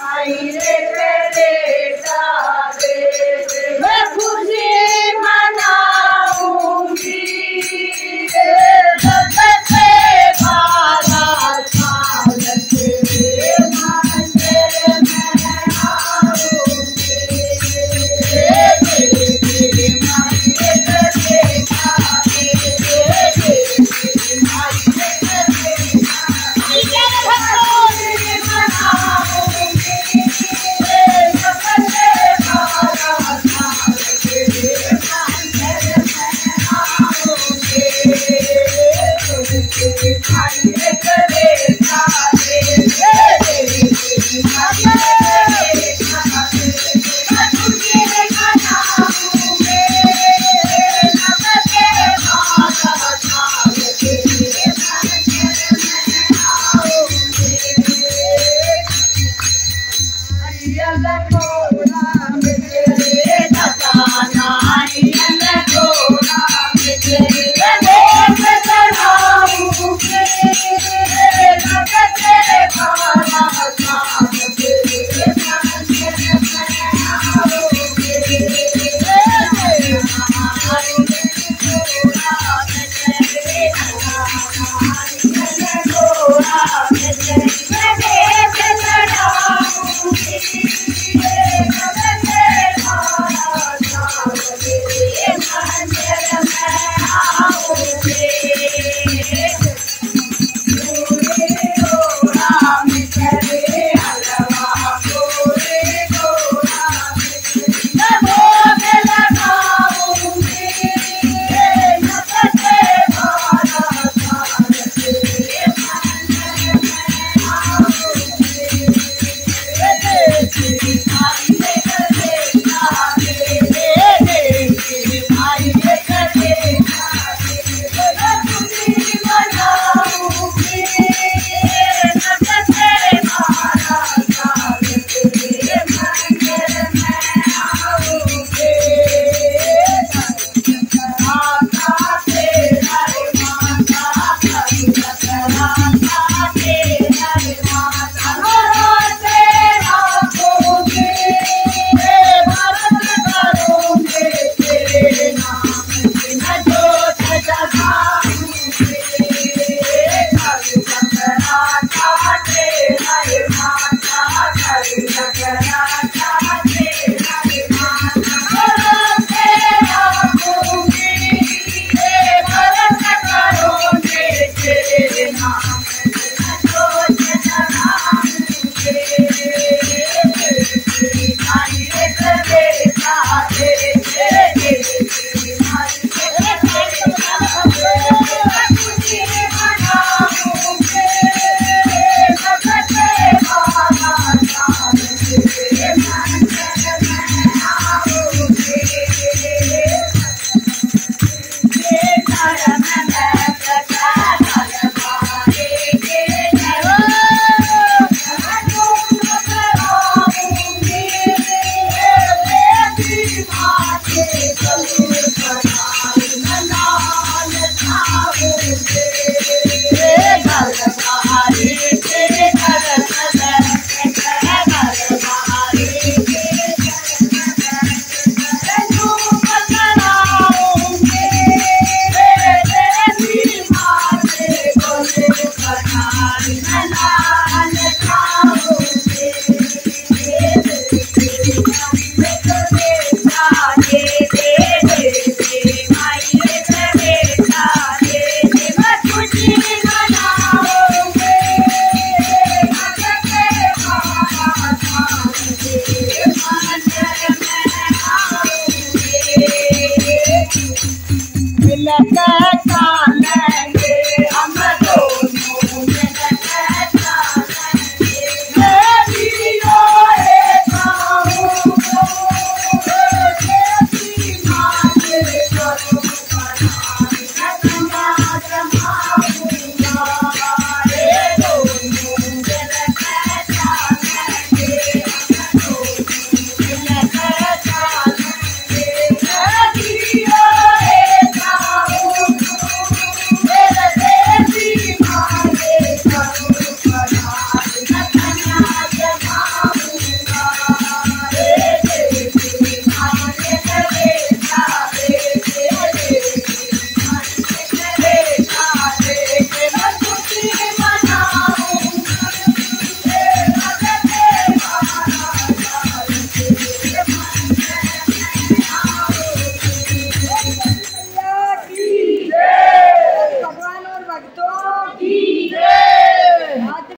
Aire verde. Yeah.